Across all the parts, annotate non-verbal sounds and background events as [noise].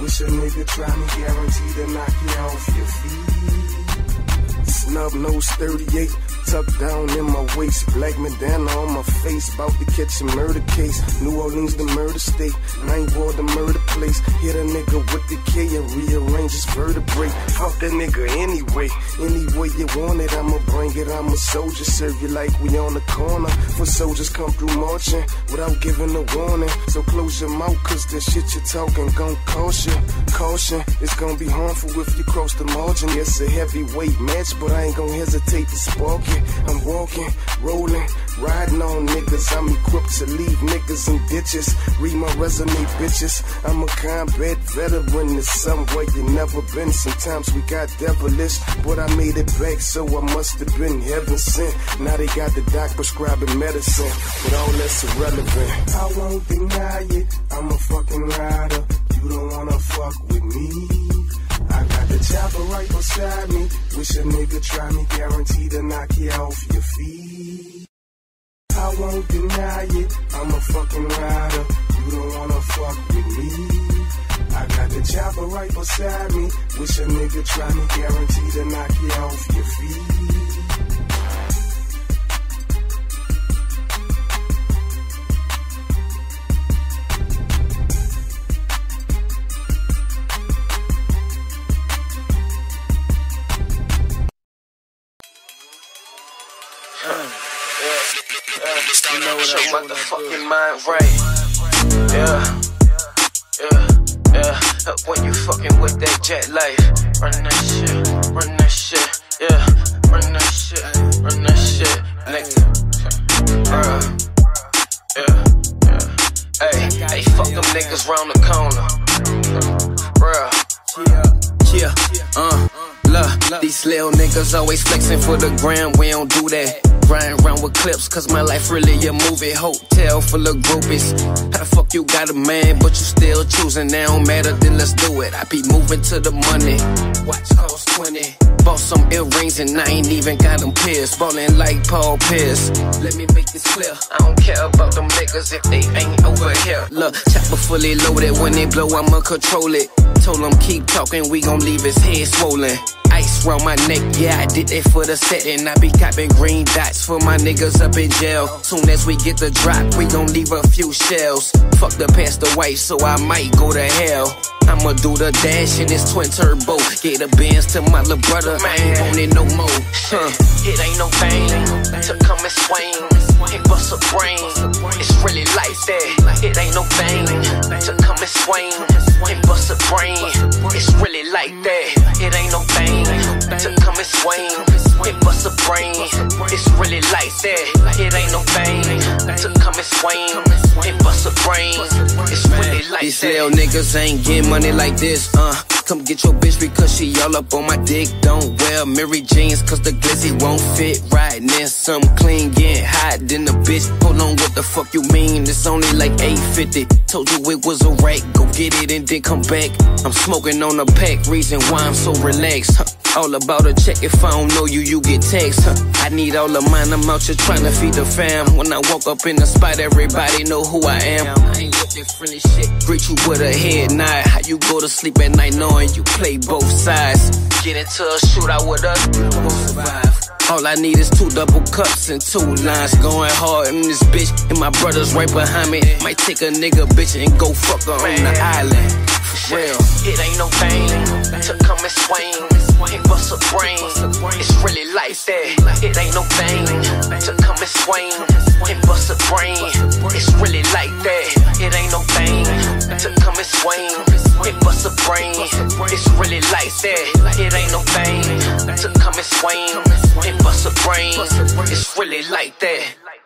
Wish a nigga try me, guaranteed to knock you off your feet. Snub nose 38, tucked down in my waist. Black bandana on my face, about to catch a murder case. New Orleans, the murder state. Ninth Ward, the murder place. Hit a nigga with the K and rearrange his vertebrae. Fuck that nigga anyway. Any way you want it, I'ma bring it. I'm a soldier, serve you like we on the corner. When soldiers come through marching without giving a warning. So close your mouth, cause the shit you're talking gon' you. Caution, it's gonna be harmful if you cross the margin. It's a heavyweight match, but I ain't gonna hesitate to spark it. I'm walking, rolling, riding on niggas. I'm equipped to leave niggas in ditches. Read my resume, bitches. I'm a combat veteran. It's somewhere you never been. Sometimes we got devilish, but I made it back, so I must have been heaven sent. Now they got the doc prescribing medicine, but all that's irrelevant. I won't deny it. I'm a fucking rider. You don't wanna fuck with me. I got the chopper right beside me. Wish a nigga try me, guaranteed to knock you off your feet. I won't deny it, I'm a fucking rider. You don't wanna fuck with me. I got the chopper right beside me. Wish a nigga try me, guaranteed to knock you off your feet. You know what I'm about the fucking mind right. Yeah. Yeah. Yeah. When you fucking with that jet life, run that shit, run that shit, yeah, run that shit, run that shit, nigga. Uh, yeah, yeah. Hey, hey, fuck them niggas round the corner. Bruh. Yeah, uh, look, these little niggas always flexing for the gram, we don't do that. Riding around with clips, cause my life really a movie. Hotel full of groupies. How the fuck you got a man, but you still choosing? That don't matter, then let's do it. I be moving to the money. Watch cost 20. Bought some earrings and I ain't even got them pierced. Ballin' like Paul Pierce. Let me make this clear. I don't care about them niggas if they ain't over here. Look, chopper fully loaded. When they blow, I'ma control it. Told him keep talking, we gon' leave his head swollen. Ice round my neck, yeah, I did that for the set. And I be copping green dots for my niggas up in jail. Soon as we get the drop, we gon' leave a few shells. Fuck the pastor wife, so I might go to hell. I'ma do the dash in this twin turbo. Get the Benz to my little brother, I ain't want it no more. Huh. It ain't no thing to come and swing and bust a brain. It's really like that. It ain't no thing to come and swing and bust a brain. It's really like that. It ain't no thing to come and swing and bust a brain. It's really like that. It ain't no thing to come and swing and bust a brain. It's really like These little niggas ain't getting money like this, uh. Come get your bitch because she all up on my dick. Don't wear Amiri jeans cause the glizzy won't fit right. Then some clean, getting hot. Then the bitch, hold on, what the fuck you mean? It's only like 850. Told you it was a wreck. Go get it and then come back. I'm smoking on a pack, reason why I'm so relaxed. Huh. All about a check. If I don't know you, you get text. Huh. I need all of mine. I'm out here trying to feed the fam. When I walk up in the spot, everybody know who I am. I ain't with that friendly shit. Greet you with a head nod. How you go to sleep at night knowing you play both sides. Get into a shootout with us. Won't survive. All I need is two double cups and two lines going hard in this bitch. And my brother's right behind me. Might take a nigga bitch and go fuck her on the island. For real. It ain't no thing to come and swing and bust a brain. It's really like that. It ain't no thing to come and swing and bust a brain. It's really like that. It ain't no thing to come and swing a brain. It's really like that. It ain't no thing to come and swing and bust a brain. It's really like that.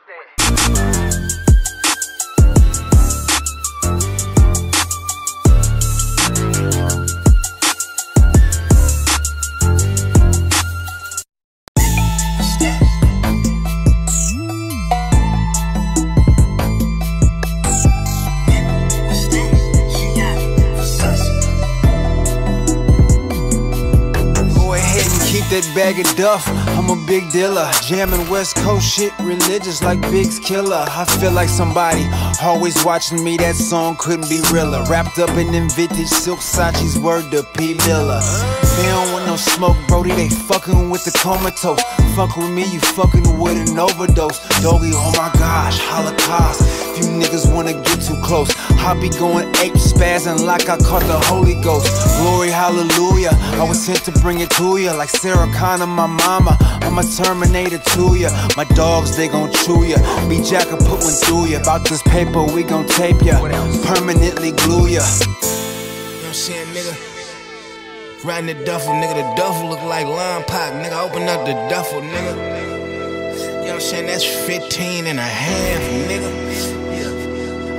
That bag of duff. I'm a big dealer, jamming West Coast shit, religious like Big's Killer. I feel like somebody always watching me. That song couldn't be realer. Wrapped up in them vintage silk Sachi's word to P Miller. They don't want no smoke, Brody. They fucking with the comatose. Fuck with me, you fucking with an overdose. Doggy, oh my gosh, Holocaust. If you niggas wanna get too close, I be going ape spazzing like I caught the Holy Ghost. Glory, hallelujah. I was sent to bring it to ya, like Sarah Connor, my mama. I'm a Terminator to ya. My dogs, they gon' chew ya. Be Jack, I put one through ya. About this paper, we gon' tape ya. Permanently glue ya. You know what I'm saying, nigga? Riding the duffel, nigga. The duffel look like lime pop, nigga. Open up the duffel, nigga. You know what I'm saying? That's 15 and a half, nigga.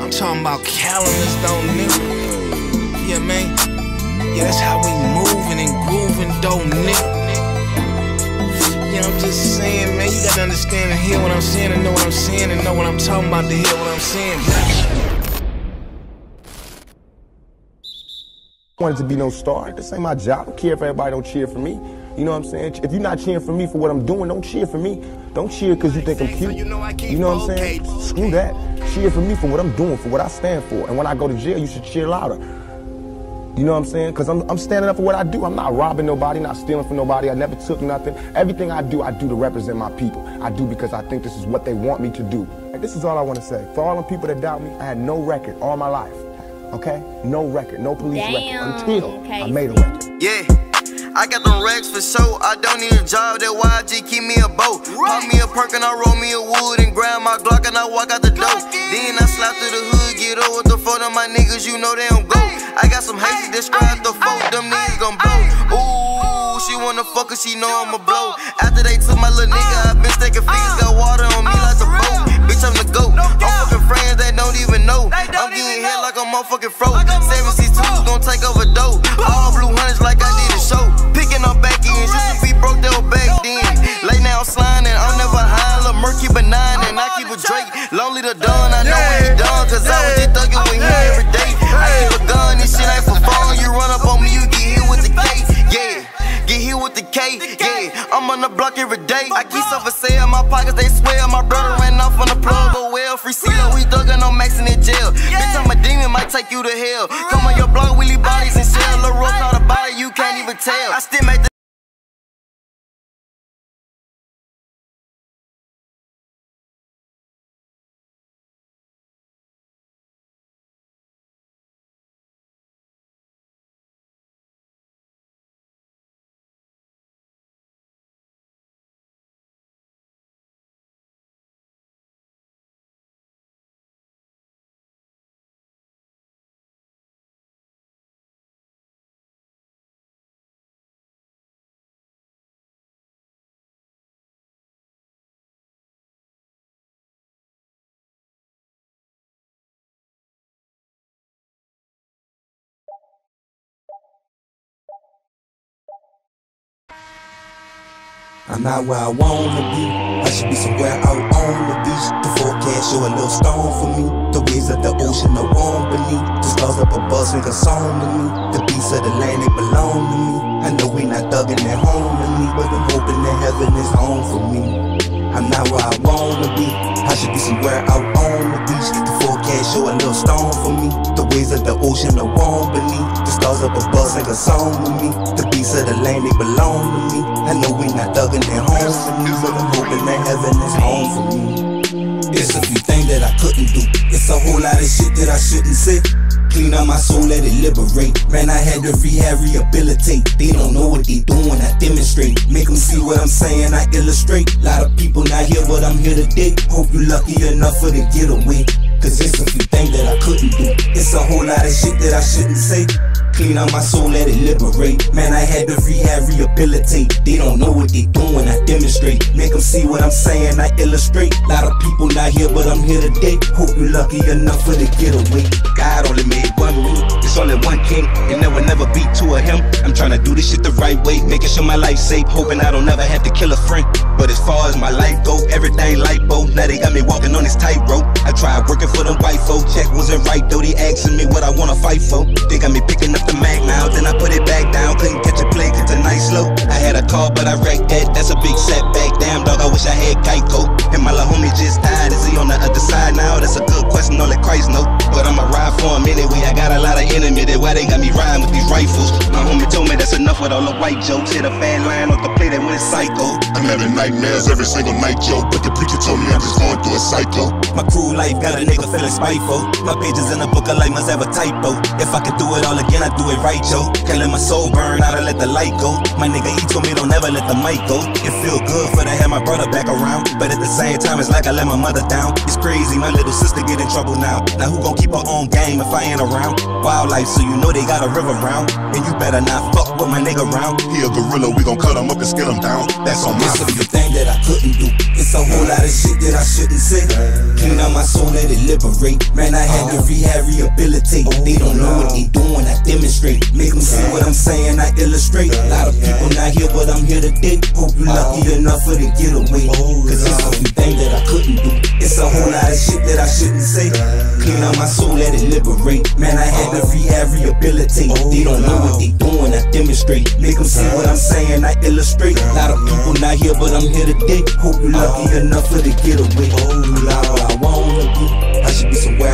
I'm talking about calendars, though, nigga. Yeah, man. Yeah, that's how we moving and grooving, though, nigga. I'm just saying, man, you gotta understand and hear what I'm saying and know what I'm saying and know what I'm talking about to hear what I'm saying. wanted to be no star. This ain't my job. I don't care if everybody don't cheer for me. You know what I'm saying? If you're not cheering for me for what I'm doing, don't cheer for me. Don't cheer because you think I'm cute. You know what I'm saying? Screw that. Cheer for me for what I'm doing, for what I stand for. And when I go to jail, you should cheer louder. You know what I'm saying? Because I'm, I'm standing up for what I do. I'm not robbing nobody, not stealing from nobody. I never took nothing. Everything I do, I do to represent my people. I do because I think this is what they want me to do. This is all I want to say. For all the people that doubt me, I had no record all my life. Okay? No record, no police Damn, record until okay. I made a record. Yeah. I got them racks for show. I don't need a job. That YG keep me a boat. Pop me a perk and I roll me a wood and grab my Glock and I walk out the door. Then I slap through the hood, get over the phone of my niggas. You know they don't go. I got some haters describe the folk. Them niggas gon' blow. Ooh, she wanna fuck fuck 'cause she know I'ma blow. After they took my little nigga, I been staking fingers, Got water on me like a boat. Bitch, I'm the goat. I'm fucking friends that don't even know. I'm getting hit like a motherfucking fro. 762 gon' take over dope. All blue hundreds like I did a show. Picking up back ends, used to be broke, they were back then. Late now I'm sliding, I'm never high. Lil' Murky benign, and I keep a Drake. Lonely the dawn, I know when he done, cause I was just thugging with him every day. I keep a gun, this shit ain't for fun. You run up on me, you get hit with the K. Yeah. Get hit with the K, yeah. I'm on the block every day. I keep stuff for sale, my pockets they swell. My brother ran off on the plug, oh well. Free CeeLo, we thuggin' on Max in the jail. Bitch, I'm a demon, might take you to hell. Come on your block, we leave bodies and shell. Lil' Rook caught a I still make the I'm not where I wanna be. I should be somewhere out on the beach. The forecast show a little storm for me. The waves of the ocean are warm beneath. The stars up above sing a song to me. The beats of the land they belong to me. I know we not thugging at home to me, but I'm hoping that heaven is home for me. I'm not where I wanna be. I should be somewhere out on the beach. The forecast show a little storm for me. The waves of the ocean are beneath. The stars up above sing a song to me. The beats of the land they belong to me. I know we not thugging at home for me, but I'm hoping that heaven is home for me. It's a few things that I couldn't do. It's a whole lot of shit that I shouldn't say. Clean up my soul, let it liberate. Man, I had to rehab, rehabilitate. They don't know what they doing, I demonstrate. Make them see what I'm saying, I illustrate. Lot of people not here, but I'm here today. Hope you lucky enough for the getaway. Cause it's a few things that I couldn't do. It's a whole lot of shit that I shouldn't say. Clean out my soul, let it liberate. Man, I had to rehab, rehabilitate. They don't know what they doing, I demonstrate. Make them see what I'm saying, I illustrate. Lot of people not here, but I'm here today. Hope you lucky enough for the getaway. God only made one me. It's only one king, and there will never be two of him. I'm trying to do this shit the right way, making sure my life's safe, hoping I don't ever have to kill a friend. But as far as my life go, everything lipo. Now they got me walking on this tightrope. I tried working for them white folk, check wasn't right though. They asking me what I wanna fight for. They got me picking up the mag now, then I put it back down. Couldn't catch a play, cause tonight slow. I had a call, but I wrecked that. That's a big setback. Damn dog, I wish I had Geico. And my little homie just died. Is he on the other side now? That's a good question, only Christ know. But I'ma ride for him anyway. I got a lot of enemies. That why they got me riding with these rifles. My homie told me that's enough with all the white jokes. Hit a fan line off the play that went psycho. I'm having nightmares every single night, Joe. But the preacher told me I'm just going through a cycle. My crew life got a nigga feeling spiteful. My pages in the book of life must have a typo. If I could do it all again, Do it right, yo. Can't let my soul burn out and let the light go. My nigga, he told me don't never let the mic go. It feel good for to have my brother back around. But at the same time, it's like I let my mother down. It's crazy, my little sister get in trouble now. Now who gon' keep her own game if I ain't around? Wildlife, so you know they got a river round. And you better not fuck with my nigga round. He a gorilla, we gon' cut him up and skin him down. That's on my That I couldn't do. It's a whole lot of shit that I shouldn't say. Clean out my soul, let it liberate. Man, I had to rehab, rehabilitate. They don't know what they doing, I demonstrate. Make them see what I'm saying, I illustrate. A lot of people not here, but I'm here today. Hope you lucky enough for the getaway. Cause it's a few things that I couldn't do. It's a whole lot of shit that I shouldn't say. Clean out my soul, let it liberate. Man, I had to rehab, rehabilitate. They don't know what they doing, I demonstrate. Make them see what I'm saying, I illustrate. A lot of people not here, but I'm here today. Hope you lucky enough for the getaway. Oh, where I wanna be. I should be somewhere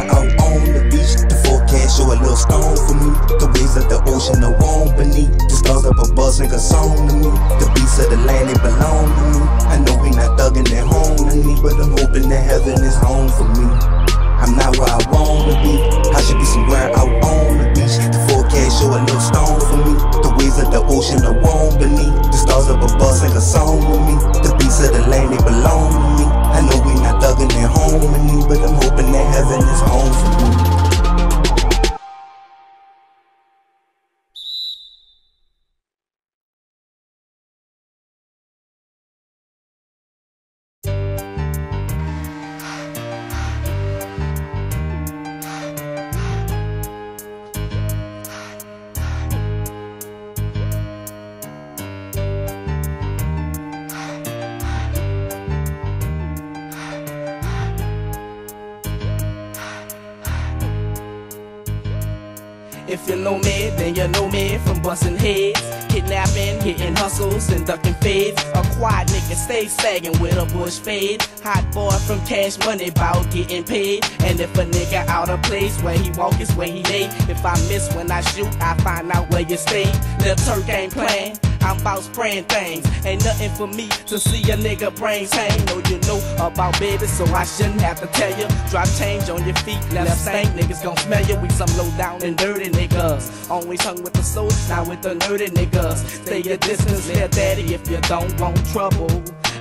you know me, then you know me from busting heads, kidnapping, hitting hustles, and ducking fades. A quiet nigga stay sagging with a bush fade. Hot boy from cash money, bout getting paid. And if a nigga out of place, where he walk is where he lay. If I miss when I shoot, I find out where you stay. The Turk ain't playing. I'm about spraying things. Ain't nothing for me to see a nigga brains hang. Know you know about baby, so I shouldn't have to tell you. Drop change on your feet, left stank. Niggas gon' smell you. We some low down and dirty niggas. Always hung with the soldiers, now with the nerdy niggas. Stay your distance, little daddy, if you don't want trouble.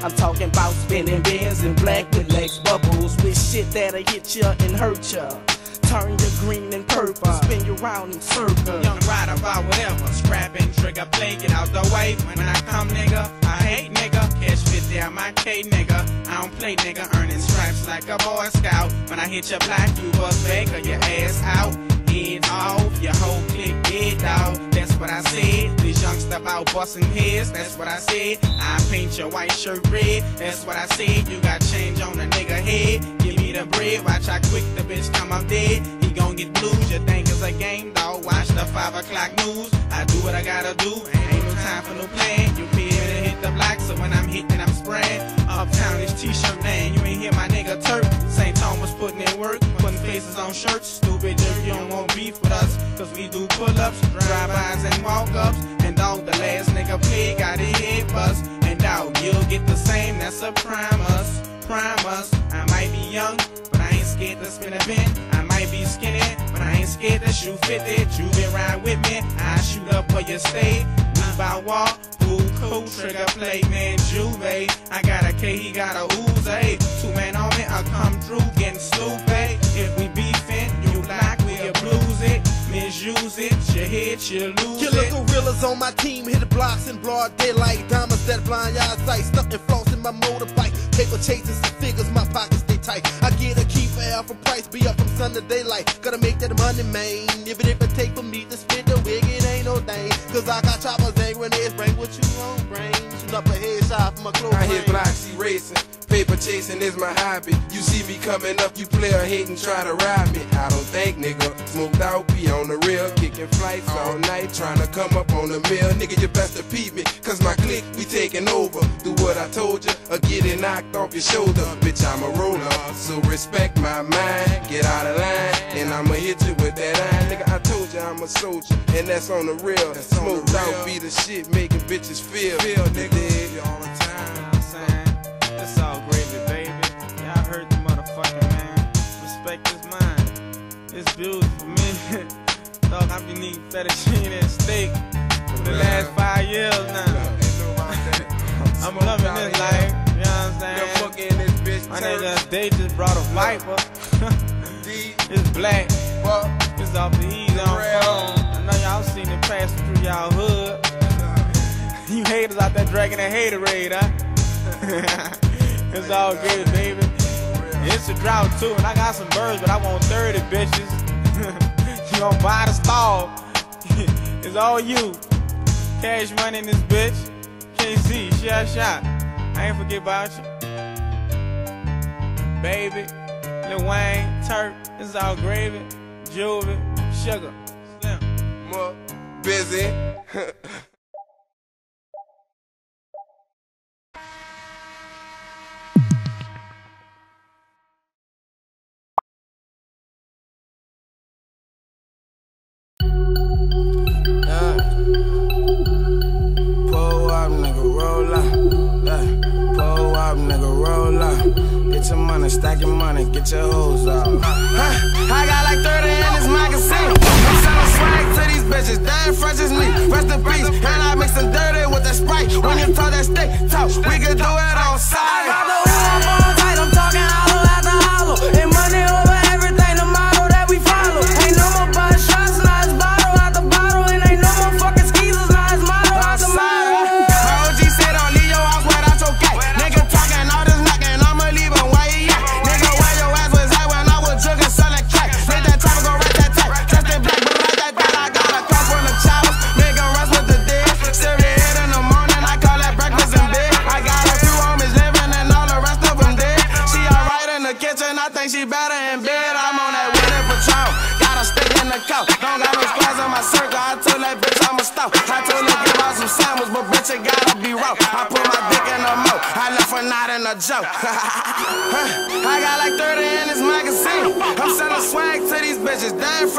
I'm talking about spinning bins and black with legs bubbles with shit that'll hit ya and hurt ya. Turn you green and purple, spin you round in circles. Young rider about whatever. Scrapping, trigger play, out the way. When I come, nigga, I hate nigga. Cash 50 on my K, nigga. I don't play, nigga. Earning stripes like a Boy Scout. When I hit your block, you back or your ass out. Head off, your whole clique dead dog. That's what I said. This youngster about busting heads. That's what I said. I paint your white shirt red. That's what I said. You got change on a nigga head. Give me the bread. Watch how quick the bitch come up dead. He gon' get blues. You think it's a game, dog? Watch the five o'clock news. I do what I gotta do. Ain't no time for no plan. You me to hit the block, so when I'm hitting, I'm spraying. Uptown is t-shirt man. You ain't hear my nigga Turk. St. Thomas putting in work, putting faces on shirts. Stupid if you don't want beef with us, cause we do pull-ups, drive-bys and walk-ups. And dog, the last nigga play got his head bust. And dog, you'll get the same, that's a primus, I scared to shoot 50. You been ride with me, I shoot up where you stay. We bout walk, cool, cool, trigger play, man, Juve. I got a K, he got a Uzi. Two man on me, I come through, getting stupid. If we beefing, you like, we'll blues it. Misuse it, you hit, you lose Killer it. gorillas on my team, hit the blocks in broad daylight. Diamonds that blind your sight, stuck and floss in my motorbike. Paper chasing some figures, my pockets they tight. I get a key for price, be up from sun to daylight. Gotta make that money, man. Even if it take for me to spit the wig, it ain't no thing. Cause I got choppers and grenades, bring what you want, brain. Shoot up a headshot from my clothes. I hit block, she racing. Paper chasing is my hobby. You see me coming up, you player hating, try to rob me. I don't think, nigga. Smoked out, be on the real. Kicking flights all night, trying to come up on the mill. Nigga, you best to peep me. Cause my clique, we taking over. Do what I told you, or get it knocked off your shoulder. Bitch, I'm a roller. So respect my mind, get out of line. And I'ma hit you with that iron. Nigga, I told you I'm a soldier. And that's on the real. Smoked out, be the shit, making bitches feel. Feel, nigga. All the time. It's all gravy, baby. Y'all heard the motherfucker, man. Respect is mine. It's beautiful, man. [laughs] Dog, I've been eating fettuccine [laughs] and steak for the last five years now. [laughs] I'm loving this life. You know what I'm saying? My nigga, they just brought a Viper. it's black. It's off the easy on phone. I know y'all seen it pass through y'all hood. you haters out there dragging that haterade, huh? It's all good, baby. It's a drought too, and I got some birds, but I want 30 bitches. [laughs] you gon' buy the stall. [laughs] it's all you. Cash money in this bitch. Can't see, shot shot. I ain't forget about you. Baby, Lil Wayne, Turk, it's all gravy, juvie, sugar, slim. More busy. [laughs] up. Money, stack your money, get your hoes up. Huh. I got like 30 in this magazine. I'm selling swag to these bitches, damn fresh as me. Rest in peace, and I mix them dirty with that sprite. When you talk that stick talk, we can do it on side.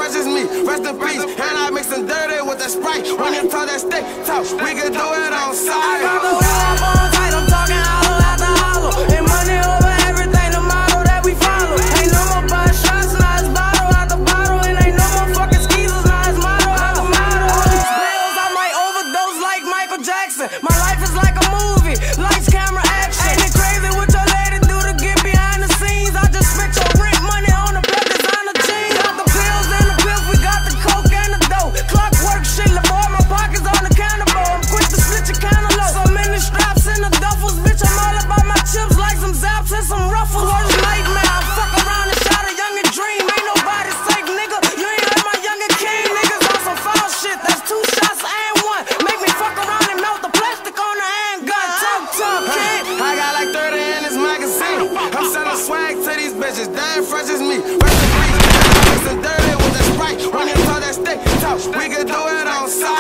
Fresh as me. Rest in peace. And I mix them dirty with that sprite. When you talk that stick talk, we can do it on side. bitches dying fresh as me. Rest in peace. Dirty with the sprite. When you talk that stick talk, we can do it on side.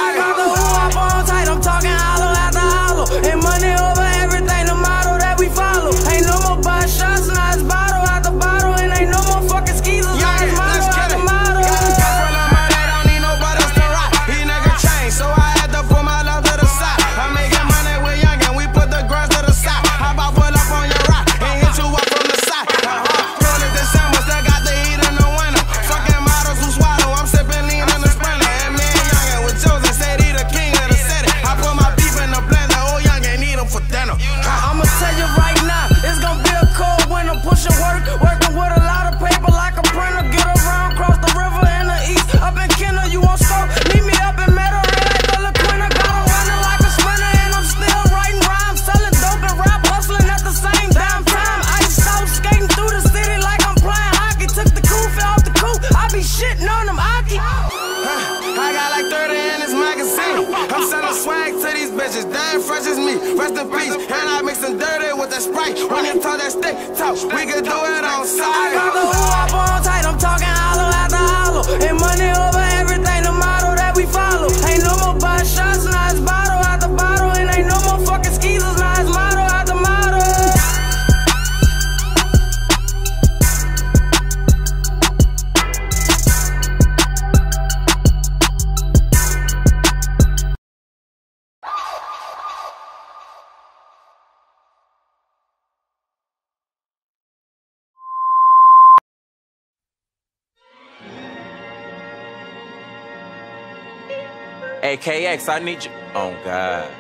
Hey, KX, I need you. Oh, God.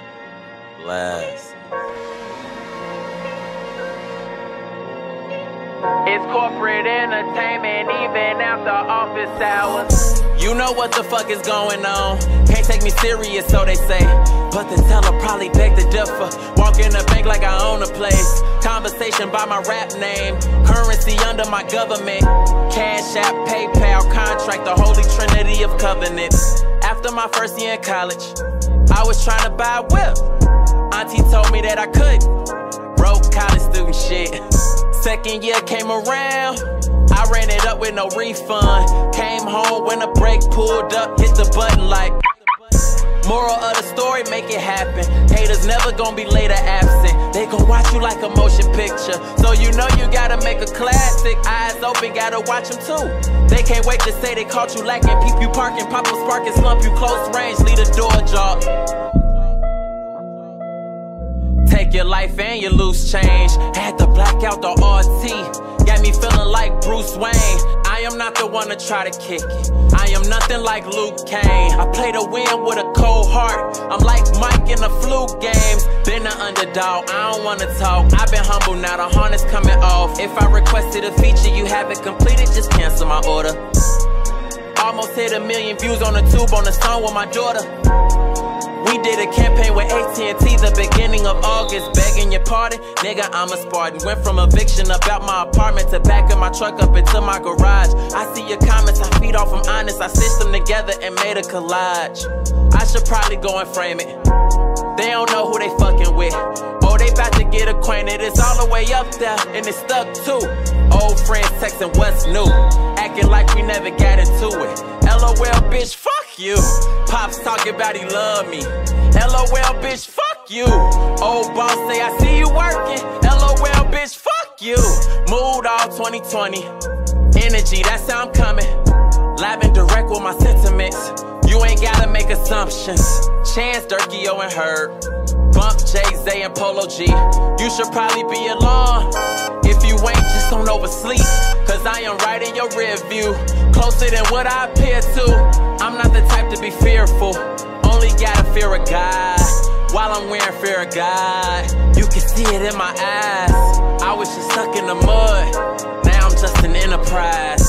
Bless. It's corporate entertainment even after office hours. You know what the fuck is going on. Can't take me serious, so they say. But the teller probably beg to differ. Walk in the bank like I own a place. Conversation by my rap name. Currency under my government. Cash app, PayPal, contract, the holy trinity of covenants. After my first year in college, I was trying to buy a whip. Auntie told me that I could. Broke college student shit. Second year came around. I ran it up with no refund. Came home when a brake pulled up, hit the button like. Moral of the story, make it happen. Haters never gonna be later absent. They gon' watch you like a motion picture. So you know you gotta make a classic. Eyes open, gotta watch them too. They can't wait to say they caught you lacking. Peep you parking, pop a spark and slump you close range. Leave the door ajar. Take your life and your loose change. Had to black out the RT. Got me feeling like Bruce Wayne. Am not the one to try to kick it. I am nothing like Luke Cage. I play to win with a cold heart. I'm like Mike in the flu games. Been an underdog, I don't wanna talk. I've been humble now, the harness coming off. If I requested a feature, you have it completed, just cancel my order. Almost hit a million views on the tube on the song with my daughter. We did a campaign with AT&T the beginning of August, begging your pardon. Nigga, I'm a Spartan. Went from eviction about my apartment to backing my truck up into my garage. I see your comments, I feed off them honest. I stitched them together and made a collage. I should probably go and frame it. They don't know who they fucking with. Oh, they about to get acquainted. It's all the way up there, and it's stuck too. Old friends texting what's new. Acting like we never got into it. LOL, bitch, fuck you. Pops talking about he love me. LOL, bitch, fuck you. Old boss say I see you working. LOL, bitch, fuck you. Mood all 2020. Energy, that's how I'm coming. Live direct with my sentiments. You ain't gotta make assumptions. Chance, Durkio, and Herb. Bump Jay Z and Polo G. You should probably be alone. If you ain't, just don't oversleep. Cause I am right in your rear view. Closer than what I appear to. I'm not the type to be fearful. Only gotta fear of God. While I'm wearing fear of God. You can see it in my eyes. I was just stuck in the mud. Now I'm just an enterprise.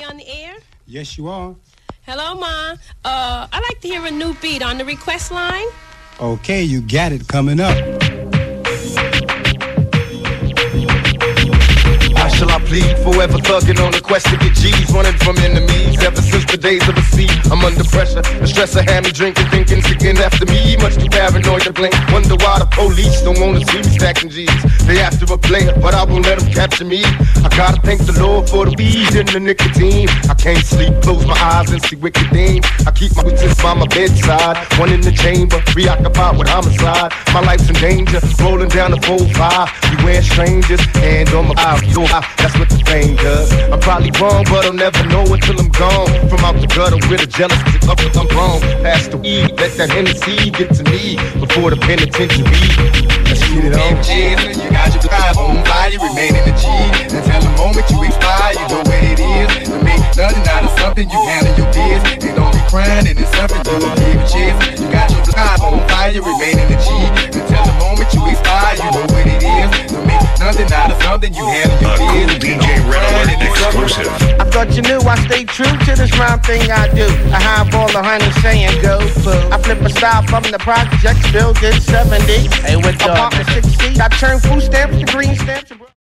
We on the air? Yes, you are. Hello, Ma. Uh, I'd like to hear a new beat on the request line. Okay, you got it coming up. How shall I plead? Forever thugging on the quest to get G's, running from enemies. Ever since the days of the sea, I'm under pressure. The stress of had me drinking, thinking, sticking after me. Much too paranoid to blink. Wonder why the police don't wanna see me stacking G's. They after a player, but I won't let them capture me. I gotta thank the Lord for the weed and the nicotine. I can't sleep, close my eyes and see wicked things. I keep my witness by my bedside, one in the chamber, preoccupied with homicide. My life's in danger, rolling down the 4-5. Beware strangers, hand on my eye, yo, I- that's what the thing does. I'm probably wrong, but I'll never know until I'm gone. From out the gutter with a jealous stick up if I'm wrong. Pass the weed, let that Hennessy get to me before the penitentiary. Let's get it on. you got your drive on fire, remain in the G. Until the moment you expire, you know what it is. To make nothing out of something, you handle your biz. And don't be crying, and it's something you don't give a chance. You got your drive on fire, remain in the G. Until the moment you expire, you know what it is. To then you handle your business. DJ Red Alert exclusive. Thought you knew I stay true to this rhyme thing I do. I highball a honey saying go food. I flip a style from the projects built in 70. Hey, what Apartment 6C. I turn food stamps to green stamps.